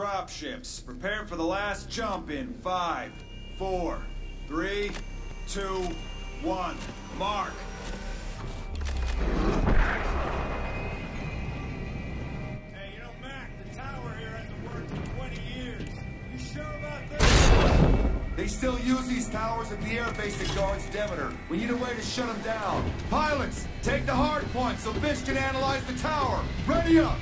Dropships, prepare for the last jump in five, four, three, two, one. Mark. Hey, you know, Mac, the tower here hasn't worked in 20 years. You sure about that? They still use these towers at the air base that guards Demeter. We need a way to shut them down. Pilots, take the hard point so Bish can analyze the tower. Ready up!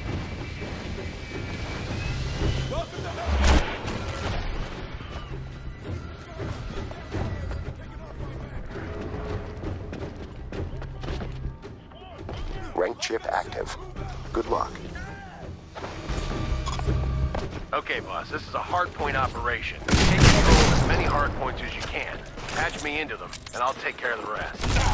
Rank chip active. Good luck. Okay, boss, this is a hardpoint operation. Take control of as many hardpoints as you can. Patch me into them, and I'll take care of the rest.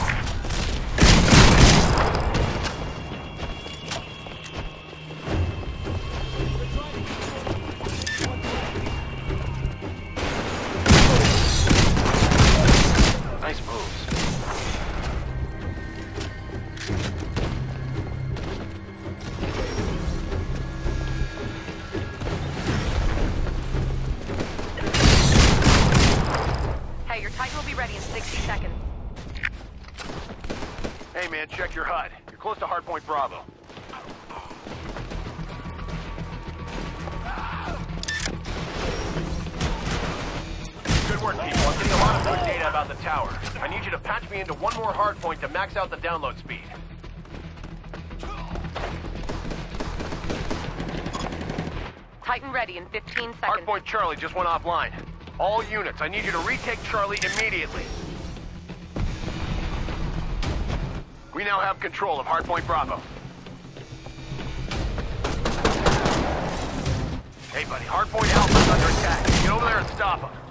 60 seconds. Hey, man, check your HUD. You're close to hardpoint Bravo. Good work, people. I'm getting a lot of good data about the tower. I need you to patch me into one more hardpoint to max out the download speed. Titan ready in 15 seconds. Hardpoint Charlie just went offline. All units, I need you to retake Charlie immediately. We now have control of Hardpoint Bravo. Hey, buddy, Hardpoint Alpha's under attack. Get over there and stop him.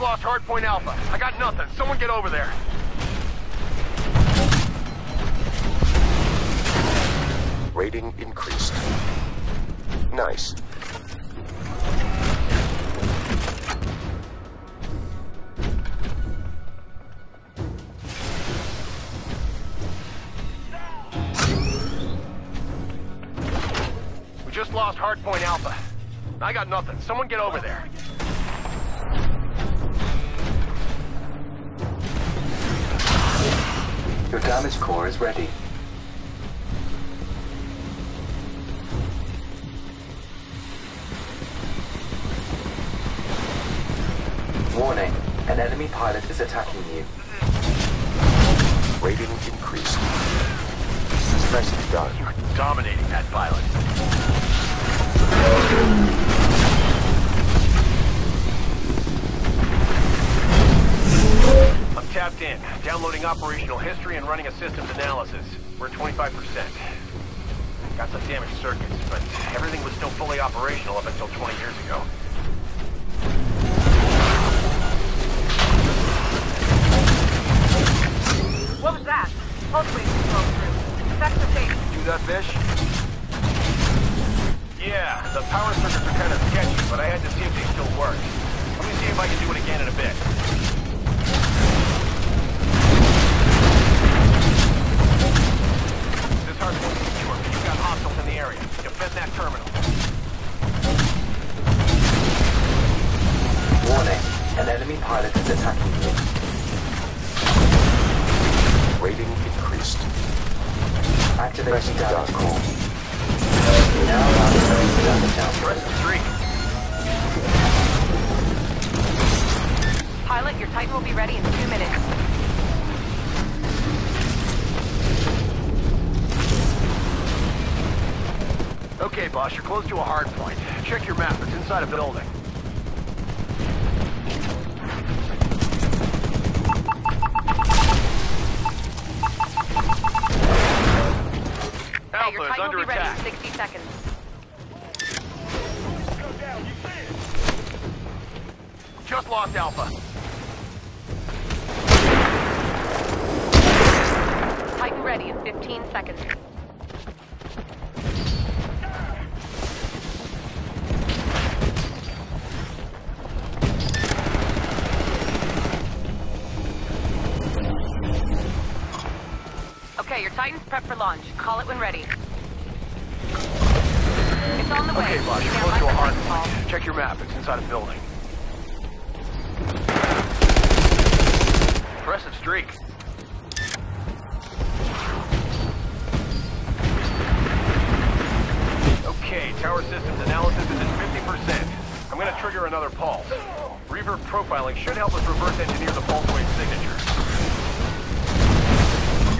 We just lost Hardpoint Alpha. I got nothing. Someone get over there. Rating increased. Nice. We just lost Hardpoint Alpha. I got nothing. Someone get over there. Your damage core is ready. Warning, an enemy pilot is attacking you. Rating increased. Nicely done. You're dominating that pilot. I'm tapped in, downloading operational history and running a systems analysis. We're at 25%. Got some damaged circuits, but everything was still fully operational up until 20 years ago. What was that? Pulse wave broke through. Check the tape. Do that, Bish? Yeah, the power circuits are kind of sketchy, but I had to pilot is attacking you. Rating increased. Activating damage core. You now have the damage output. Press three. Pilot, your Titan will be ready in two minutes. Okay, boss, you're close to a hard point. Check your map. It's inside a building. Is under will be ready attack. in 60 seconds. Just lost Alpha. Titan ready in 15 seconds. Okay, your Titan's prepped for launch. Call it when ready. It's on the way. Okay, boss, you're close to a hard point. Check your map. It's inside a building. Impressive streak. Okay, tower systems analysis is at 50%. I'm gonna trigger another pulse. Reverb profiling should help us reverse engineer the pulse wave signature.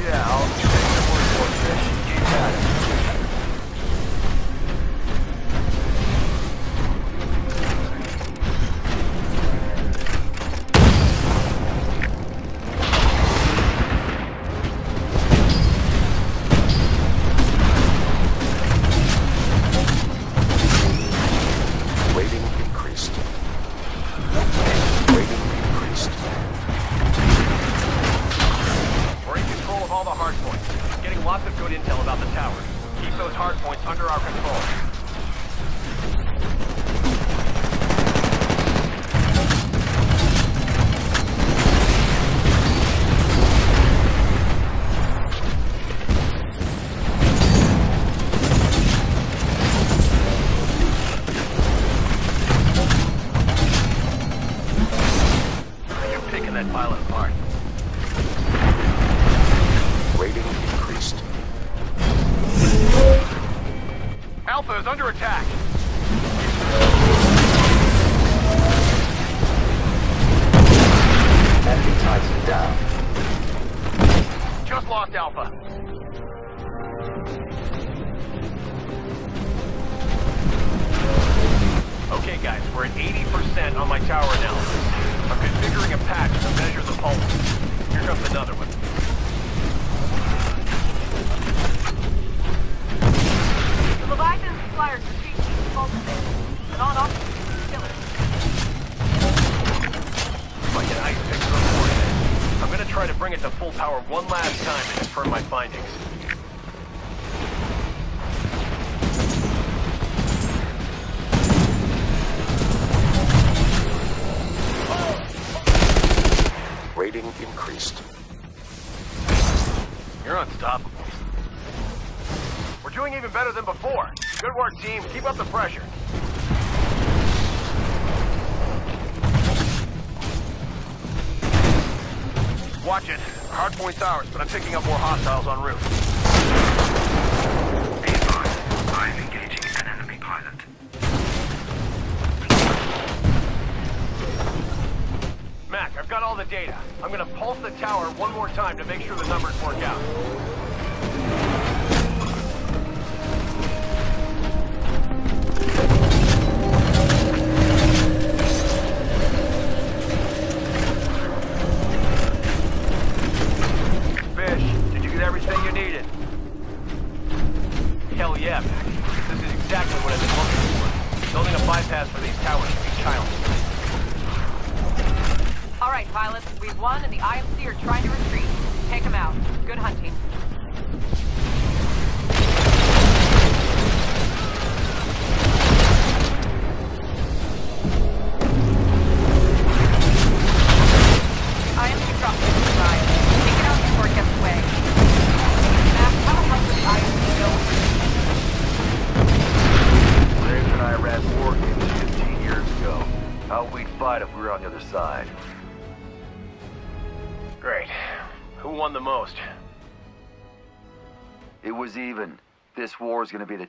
Yeah, I'll take your word for it, Bish. You got it. Getting lots of good intel about the tower. Keep those hard points under our control. 80% on my tower analysis. I'm configuring a patch to measure the pulse. Here comes another one. The Leviathan flyers retreat these pulses. Not killers. Like an ice pick. I'm gonna try to bring it to full power one last time to confirm my findings. Increased. You're unstoppable. We're doing even better than before. Good work, team. Keep up the pressure. Watch it. Hardpoint's ours, but I'm picking up more hostiles en route. Mac, I've got all the data. I'm gonna pulse the tower one more time to make sure the numbers work out. Pilots, we've won and the IMC are trying to retreat. Take them out. Good hunting. Side. The most? It was even. This war is gonna be the